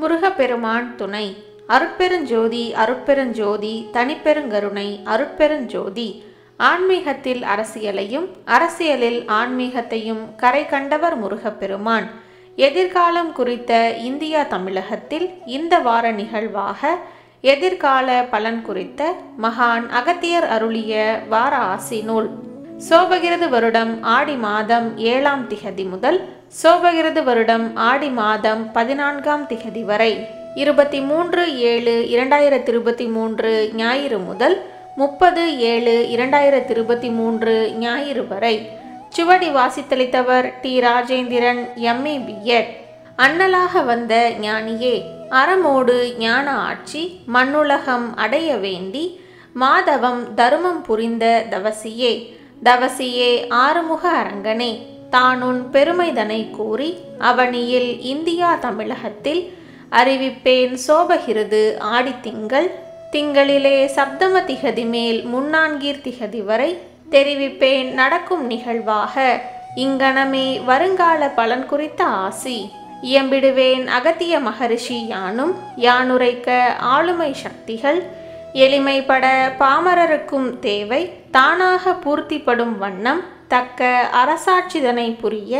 முருகப்பெருமான் துணை. அருட்பெருஞ்சோதி அருட்பெருஞ்சோதி தனிப்பெருங்கருணை அருட்பெருஞ்சோதி. ஆன்மீகத்தில் அரசியலையும் அரசியலில் ஆன்மீகத்தையும் கரை கண்டவர் முருகப்பெருமான். எதிர்காலம் குறித்த இந்தியா தமிழகத்தில் இந்த வார நிகழ்வாக எதிர்கால பலன் குறித்த மகான் அகத்தியர் அருளிய வார ஆசி நூல் சோபகிருது வருடம் ஆடி மாதம் ஏழாம் திகதி முதல் சோபகிருது வருடம் ஆடி மாதம் பதினான்காம் திகதி வரை. இருபத்தி மூன்று ஏழு இரண்டாயிரத்தி இருபத்தி மூன்று ஞாயிறு முதல் முப்பது ஏழு இரண்டாயிரத்தி இருபத்தி மூன்று ஞாயிறு வரை. சுவடி வாசித்தளித்தவர் டி ராஜேந்திரன் எம்ஏ பிஎட் அண்ணலாக வந்த ஞானியே அறமோடு ஞான ஆட்சி மண்ணுலகம் அடைய வேண்டி மாதவம் தருமம் புரிந்த தவசியே தவசியே ஆறுமுக அரங்கனே தானுன் பெருமைதனை கூறி அவனியில் இந்தியா தமிழகத்தில் அறிவிப்பேன் சோபகிருது ஆடித்திங்கள் திங்களிலே சப்தம திகதி மேல் முன்னான்கீர் திகதி வரை தெரிவிப்பேன் நடக்கும் நிகழ்வாக. இங்கனமே வருங்கால பலன் குறித்த ஆசி. இயம்பிடுவேன் அகத்திய மகரிஷி யானும் யானுரைக்க ஆளுமை சக்திகள். எளிமைப்பட பாமரருக்கும் தேவை தானாக பூர்த்திப்படும் வண்ணம் தக்க அரசாட்சிதனை புரிய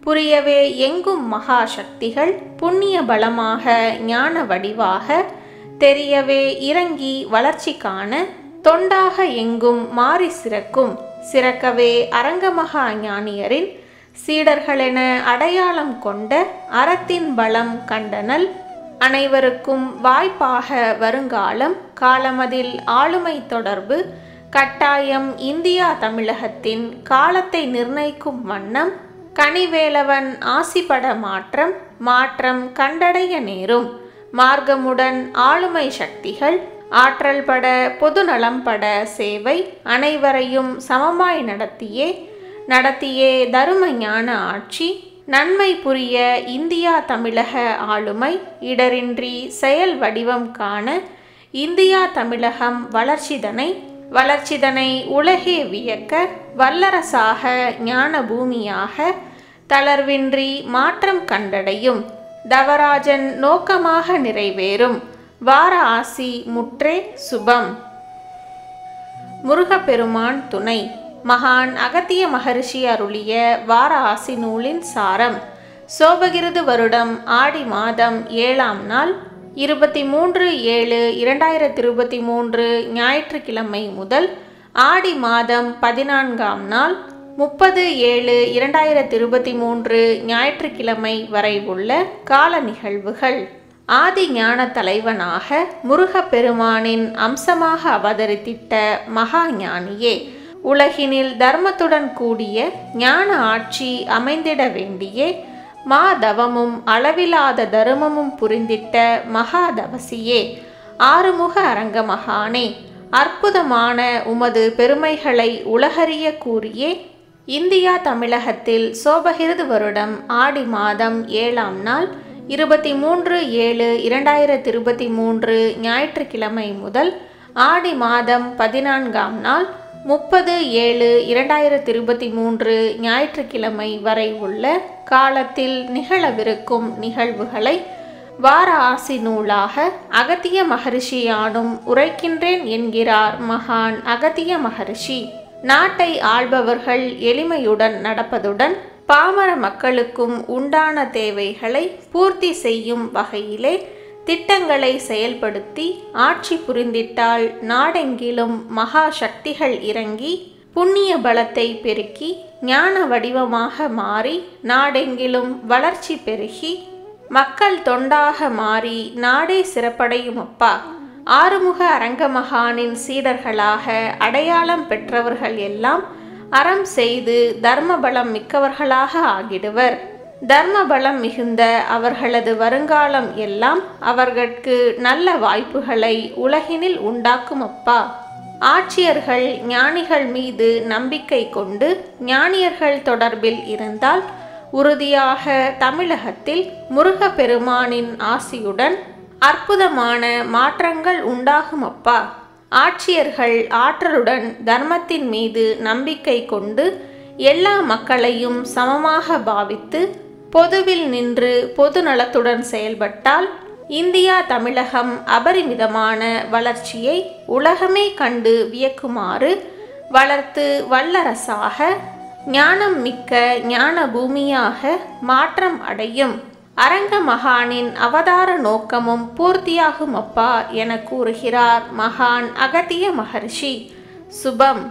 புரியவே எங்கும் மகா சக்திகள் புண்ணிய பலமாக ஞான வடிவாக தெரியவே இறங்கி வளர்ச்சி காண தொண்டாக எங்கும் மாறி சிறக்கும் சிறக்கவே அரங்கமகா ஞானியரின் சீடர்களென அடையாளம் கொண்ட அறத்தின் பலம் கண்டனல் அனைவருக்கும் வாய்ப்பாக வருங்காலம் காலமதில் ஆளுமை தொடர்பு கட்டாயம் இந்தியா தமிழகத்தின் காலத்தை நிர்ணயிக்கும் வண்ணம் கனிவேலவன் ஆசிப்பட மாற்றம் மாற்றம் கண்டடைய நேரும் மார்க்கமுடன் ஆளுமை சக்திகள் ஆற்றல் பட பொதுநலம் பட சேவை அனைவரையும் சமமாய் நடத்தியே நடத்தியே தரும ஞான ஆட்சி நன்மை புரிய இந்தியா தமிழக ஆளுமை இடரின்றி செயல் வடிவம் காண இந்தியா தமிழகம் வளர்ச்சிதனை வளர்ச்சிதனை உலகே வியக்க வல்லரசாக ஞான பூமியாக தளர்வின்றி மாற்றம் கண்டடையும். தவராஜன் நோக்கமாக நிறைவேறும். வார ஆசி முற்றே சுபம். முருகப்பெருமான் துணை. மகான் அகத்திய மகரிஷி அருளிய வார ஆசி நூலின் சாரம். சோபகிருது வருடம் ஆடி மாதம் ஏழாம் நாள் இருபத்தி மூன்று ஏழு இரண்டாயிரத்தி இருபத்தி மூன்று ஞாயிற்றுக்கிழமை முதல் ஆடி மாதம் பதினான்காம் நாள் முப்பது ஏழு இரண்டாயிரத்தி இருபத்தி மூன்று ஞாயிற்றுக்கிழமை வரை உள்ள கால நிகழ்வுகள். ஆதி ஞான தலைவனாக முருகப்பெருமானின் அம்சமாக அவதரித்திட்ட மகா ஞானியே உலகினில் தர்மத்துடன் கூடிய ஞான ஆட்சி அமைந்திட வேண்டியே. மாதவமும் அளவிலாத தருமமும் புரிந்திட்ட மகாதவசியே ஆறுமுக அரங்க மகானே அற்புதமான உமது பெருமைகளை உலகறிய கூறியே. இந்தியா தமிழகத்தில் சோபகிருது வருடம் ஆடி மாதம் ஏழாம் நாள் இருபத்தி மூன்று ஏழு இரண்டாயிரத்தி இருபத்தி மூன்று ஞாயிற்றுக்கிழமை முதல் ஆடி மாதம் பதினான்காம் நாள் முப்பது ஏழு இரண்டாயிரத்தி இருபத்தி மூன்று ஞாயிற்றுக்கிழமை வரை உள்ள காலத்தில் நிகழவிருக்கும் நிகழ்வுகளை வார ஆசி நூலாக அகத்திய மகரிஷியானும் உரைக்கின்றேன் என்கிறார் மகான் அகத்திய மகரிஷி. நாட்டை ஆள்பவர்கள் எளிமையுடன் நடப்பதுடன் பாமர மக்களுக்கும் உண்டான தேவைகளை பூர்த்தி செய்யும் வகையிலே திட்டங்களை செயல்படுத்தி ஆட்சி புரிந்திட்டால் நாடெங்கிலும் மகா சக்திகள் இறங்கி புண்ணிய பலத்தை பெருக்கி ஞான வடிவமாக மாறி நாடெங்கிலும் வளர்ச்சி பெருகி மக்கள் தொண்டாக மாறி நாடே சிறப்படையும் அப்பா ஆறுமுக அரங்கமகானின் சீடர்களாக அடையாளம் பெற்றவர்கள் எல்லாம் அறம் செய்து தர்மபலம் மிக்கவர்களாக ஆகிடுவர். தர்மபலம் மிகுந்த அவர்களது வருங்காலம் எல்லாம் அவர்களுக்கு நல்ல வாய்ப்புகளை உலகினில் உண்டாக்கும் அப்பா ஆட்சியர்கள் ஞானிகள் மீது நம்பிக்கை கொண்டு ஞானியர்கள் தொடர்பில் இருந்தால் உறுதியாக தமிழகத்தில் முருகப்பெருமானின் ஆசியுடன் அற்புதமான மாற்றங்கள் உண்டாகும் அப்பா ஆட்சியர்கள் ஆற்றலுடன் தர்மத்தின் மீது நம்பிக்கை கொண்டு எல்லா மக்களையும் சமமாக பாவித்து பொதுவில் நின்று பொது நலத்துடன் செயல்பட்டால் இந்தியா தமிழகம் அபரிமிதமான வளர்ச்சியை உலகமே கண்டு வியக்குமாறு வளர்த்து வல்லரசாக ஞானம் மிக்க ஞான பூமியாக மாற்றம் அடையும் அரங்க மகானின் அவதார நோக்கமும் பூர்த்தியாகும் அப்பா என கூறுகிறார் மகான் அகத்திய மகர்ஷி. சுபம்.